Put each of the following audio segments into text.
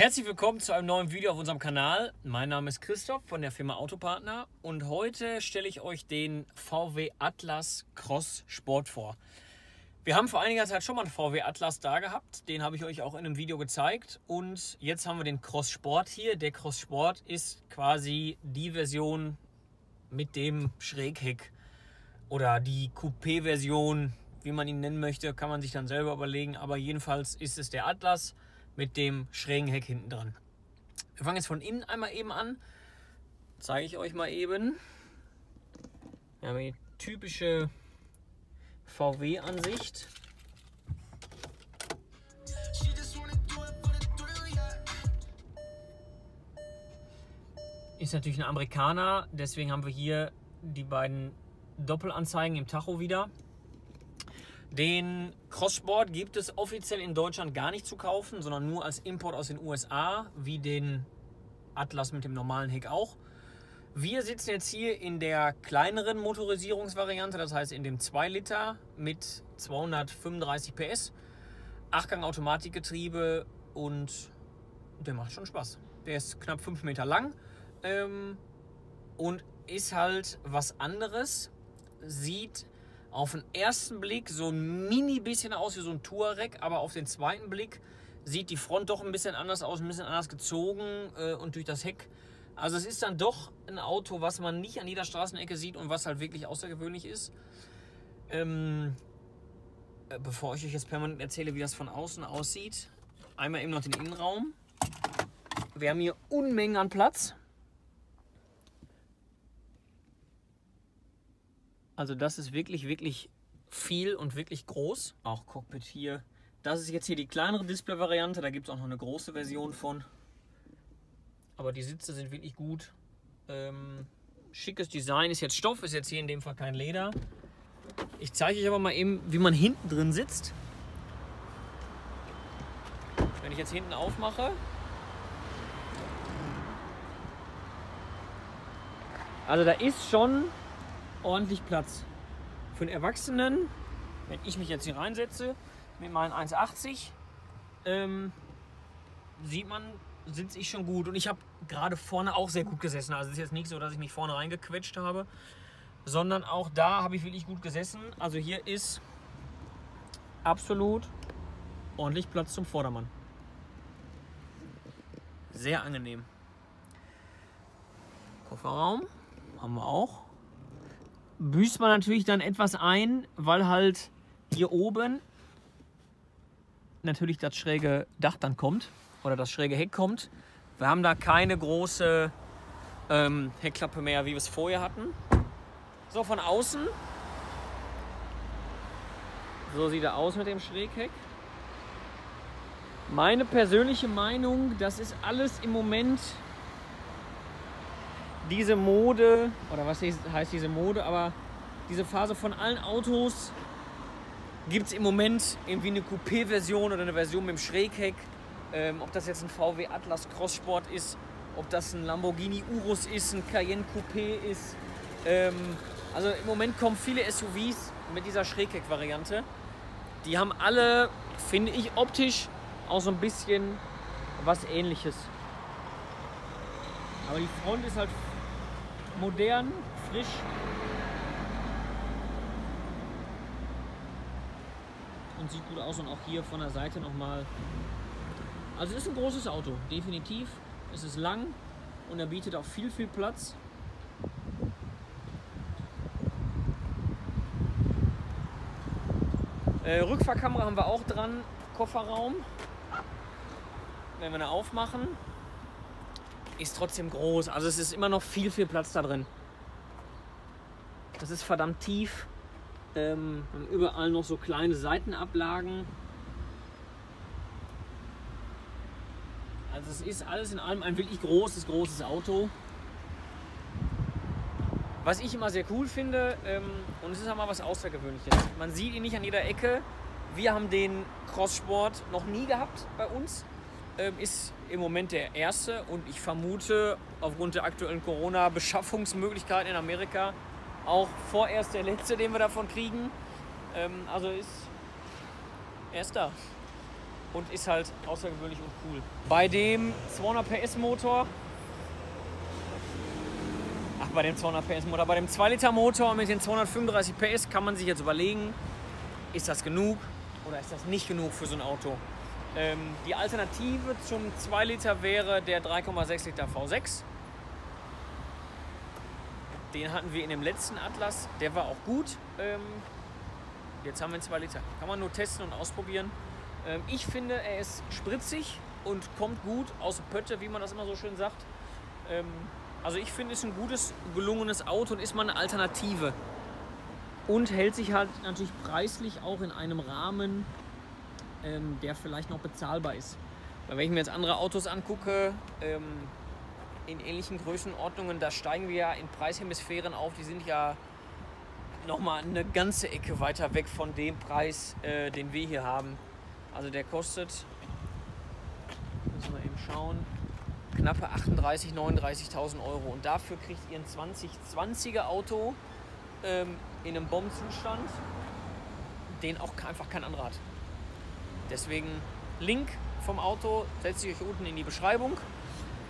Herzlich willkommen zu einem neuen Video auf unserem Kanal. Mein Name ist Christoph von der Firma Autopartner und heute stelle ich euch den VW Atlas Cross Sport vor. Wir haben vor einiger Zeit schon mal einen VW Atlas da gehabt, den habe ich euch auch in einem Video gezeigt und jetzt haben wir den Cross Sport hier. Der Cross Sport ist quasi die Version mit dem Schrägheck oder die Coupé-Version, wie man ihn nennen möchte, kann man sich dann selber überlegen, aber jedenfalls ist es der Atlas mit dem schrägen Heck hinten dran. Wir fangen jetzt von innen einmal eben an. Zeige ich euch mal eben. Wir haben die typische VW-Ansicht. Ist natürlich ein Amerikaner, deswegen haben wir hier die beiden Doppelanzeigen im Tacho wieder. Den Crosssport gibt es offiziell in Deutschland gar nicht zu kaufen, sondern nur als Import aus den USA, wie den Atlas mit dem normalen Heck auch. Wir sitzen jetzt hier in der kleineren Motorisierungsvariante, das heißt in dem 2 Liter mit 235 PS, 8-Gang Automatikgetriebe und der macht schon Spaß. Der ist knapp 5 Meter lang ähm, und ist halt was anderes, sieht auf den ersten Blick so ein mini bisschen aus wie so ein Touareg, aber auf den zweiten Blick sieht die Front doch ein bisschen anders aus, ein bisschen anders gezogen äh, und durch das Heck. Also es ist dann doch ein Auto, was man nicht an jeder Straßenecke sieht und was halt wirklich außergewöhnlich ist. Ähm, äh, bevor ich euch jetzt permanent erzähle, wie das von außen aussieht, einmal eben noch den Innenraum. Wir haben hier Unmengen an Platz. Also das ist wirklich, wirklich viel und wirklich groß. Auch Cockpit hier. Das ist jetzt hier die kleinere Display-Variante. Da gibt es auch noch eine große Version von. Aber die Sitze sind wirklich gut. Ähm, schickes Design. Ist jetzt Stoff, ist jetzt hier in dem Fall kein Leder. Ich zeige euch aber mal eben, wie man hinten drin sitzt. Wenn ich jetzt hinten aufmache. Also da ist schon ordentlich Platz. Für einen Erwachsenen, wenn ich mich jetzt hier reinsetze, mit meinen 1,80, ähm, sieht man, sitze ich schon gut. Und ich habe gerade vorne auch sehr gut gesessen. Also es ist jetzt nicht so, dass ich mich vorne reingequetscht habe, sondern auch da habe ich wirklich gut gesessen. Also hier ist absolut ordentlich Platz zum Vordermann. Sehr angenehm. Kofferraum haben wir auch büßt man natürlich dann etwas ein, weil halt hier oben natürlich das schräge Dach dann kommt oder das schräge Heck kommt. Wir haben da keine große ähm, Heckklappe mehr, wie wir es vorher hatten. So, von außen. So sieht er aus mit dem Schrägheck. Meine persönliche Meinung, das ist alles im Moment diese Mode, oder was heißt diese Mode, aber diese Phase von allen Autos gibt es im Moment irgendwie eine Coupé-Version oder eine Version mit dem Schrägheck. Ähm, ob das jetzt ein VW Atlas Crosssport ist, ob das ein Lamborghini Urus ist, ein Cayenne Coupé ist. Ähm, also im Moment kommen viele SUVs mit dieser Schrägheck-Variante. Die haben alle, finde ich, optisch auch so ein bisschen was ähnliches. Aber die Front ist halt modern, frisch. Und sieht gut aus und auch hier von der Seite nochmal. Also es ist ein großes Auto, definitiv. Es ist lang und er bietet auch viel, viel Platz. Äh, Rückfahrkamera haben wir auch dran, Kofferraum. Wenn wir eine aufmachen, ist trotzdem groß. Also es ist immer noch viel, viel Platz da drin. Das ist verdammt tief. Ähm, haben überall noch so kleine Seitenablagen. Also es ist alles in allem ein wirklich großes, großes Auto. Was ich immer sehr cool finde, ähm, und es ist auch mal was Außergewöhnliches. Man sieht ihn nicht an jeder Ecke. Wir haben den Crosssport noch nie gehabt bei uns ist im Moment der erste und ich vermute aufgrund der aktuellen Corona-Beschaffungsmöglichkeiten in Amerika auch vorerst der letzte, den wir davon kriegen. Ähm, also ist erst da. und ist halt außergewöhnlich und cool. Bei dem 200 PS Motor, ach bei dem 200 PS Motor, bei dem 2 Liter Motor mit den 235 PS kann man sich jetzt überlegen, ist das genug oder ist das nicht genug für so ein Auto? Ähm, die Alternative zum 2 Liter wäre der 3,6 Liter V6. Den hatten wir in dem letzten Atlas, der war auch gut. Ähm, jetzt haben wir einen 2 Liter. Kann man nur testen und ausprobieren. Ähm, ich finde, er ist spritzig und kommt gut aus Pötte, wie man das immer so schön sagt. Also ich finde, es ist ein gutes, gelungenes Auto und ist mal eine Alternative. Und hält sich halt natürlich preislich auch in einem Rahmen, ähm, der vielleicht noch bezahlbar ist. Weil wenn ich mir jetzt andere Autos angucke, ähm, in ähnlichen Größenordnungen, da steigen wir ja in Preishemisphären auf, die sind ja nochmal eine ganze Ecke weiter weg von dem Preis, äh, den wir hier haben. Also der kostet, müssen wir eben schauen, knappe 38.000, 39.000 Euro. Und dafür kriegt ihr ein 2020er Auto ähm, in einem Bombenzustand, den auch einfach kein anderer hat. Deswegen Link vom Auto setze ich euch unten in die Beschreibung.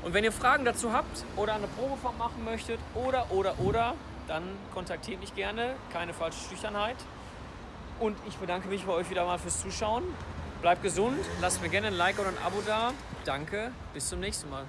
Und wenn ihr Fragen dazu habt oder eine Probefahrt machen möchtet oder, oder, oder, dann kontaktiert mich gerne. Keine falsche Schüchternheit. Und ich bedanke mich bei euch wieder mal fürs Zuschauen. Bleibt gesund, lasst mir gerne ein Like oder ein Abo da. Danke, bis zum nächsten Mal.